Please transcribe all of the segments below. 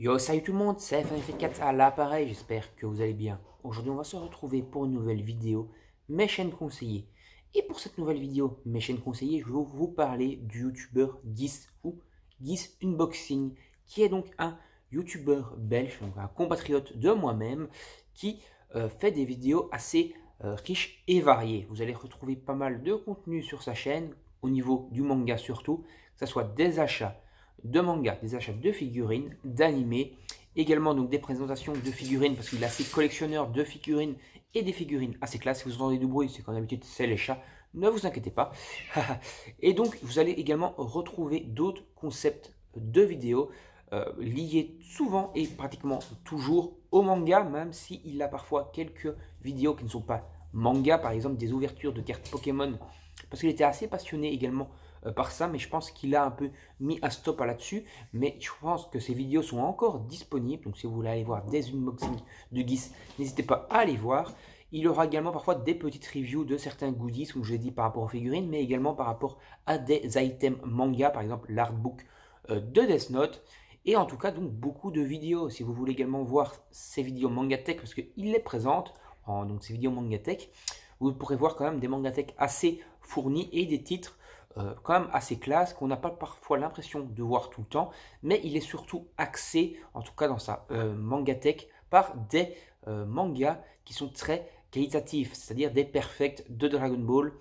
Yo, salut tout le monde, c'est FNF4 à l'appareil, j'espère que vous allez bien. Aujourd'hui, on va se retrouver pour une nouvelle vidéo, mes chaînes conseillées. Et pour cette nouvelle vidéo, mes chaînes conseillées, je vais vous parler du youtubeur Gis ou Gis Unboxing, qui est donc un youtubeur belge, donc un compatriote de moi-même, qui euh, fait des vidéos assez euh, riches et variées. Vous allez retrouver pas mal de contenu sur sa chaîne, au niveau du manga surtout, que ce soit des achats, de manga, des achats de figurines, d'animés, également donc des présentations de figurines parce qu'il est assez collectionneur de figurines et des figurines assez classe. Si vous entendez du bruit, c'est qu'en habitude c'est les chats, ne vous inquiétez pas. et donc vous allez également retrouver d'autres concepts de vidéos euh, liés souvent et pratiquement toujours au manga, même s'il a parfois quelques vidéos qui ne sont pas manga, par exemple des ouvertures de cartes Pokémon, parce qu'il était assez passionné également par ça, mais je pense qu'il a un peu mis un stop à là-dessus. Mais je pense que ces vidéos sont encore disponibles, donc si vous voulez aller voir des unboxings de Geese, n'hésitez pas à aller voir. Il aura également parfois des petites reviews de certains goodies, comme je l'ai dit par rapport aux figurines, mais également par rapport à des items manga, par exemple l'artbook euh, de Death Note. Et en tout cas, donc beaucoup de vidéos. Si vous voulez également voir ces vidéos Mangatech, parce qu'il les présente, en, donc ces vidéos Mangatech, vous pourrez voir quand même des Mangatech assez fournis et des titres euh, quand même assez classe, qu'on n'a pas parfois l'impression de voir tout le temps, mais il est surtout axé, en tout cas dans sa euh, mangatech, par des euh, mangas qui sont très qualitatifs, c'est-à-dire des perfects de Dragon Ball,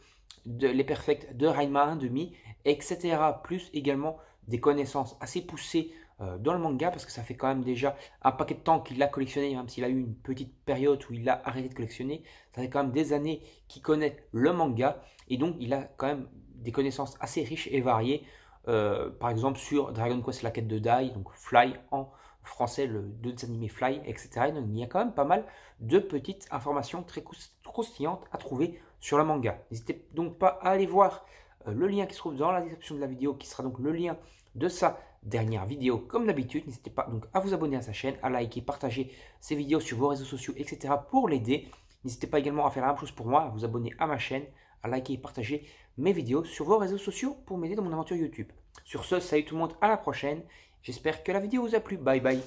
les perfects de Raima 1.5, etc. Plus également des connaissances assez poussées dans le manga, parce que ça fait quand même déjà un paquet de temps qu'il l'a collectionné, même s'il a eu une petite période où il a arrêté de collectionner, ça fait quand même des années qu'il connaît le manga, et donc il a quand même des connaissances assez riches et variées. Euh, par exemple sur Dragon Quest la quête de Dai, donc Fly en français, le deux animés Fly, etc. Il y a quand même pas mal de petites informations très croustillantes à trouver sur le manga. N'hésitez donc pas à aller voir euh, le lien qui se trouve dans la description de la vidéo, qui sera donc le lien de sa dernière vidéo comme d'habitude. N'hésitez pas donc à vous abonner à sa chaîne, à liker, partager ses vidéos sur vos réseaux sociaux, etc. pour l'aider. N'hésitez pas également à faire la même chose pour moi, à vous abonner à ma chaîne, à liker et partager mes vidéos sur vos réseaux sociaux pour m'aider dans mon aventure YouTube. Sur ce, salut tout le monde, à la prochaine. J'espère que la vidéo vous a plu. Bye bye.